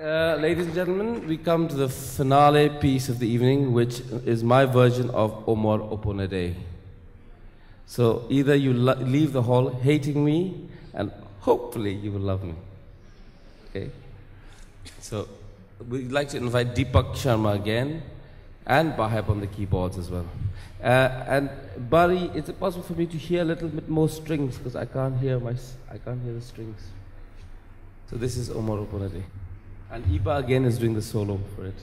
Uh, ladies and gentlemen, we come to the finale piece of the evening, which is my version of Omar Oponade. So either you leave the hall hating me, and hopefully you will love me. Okay? So we'd like to invite Dipak Sarma again, and Bahab on the keyboards as well. Uh, and Bari, is it possible for me to hear a little bit more strings because I can't hear my I can't hear the strings. So this is Omar Oponade. And Iba again is doing the solo for it.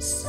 So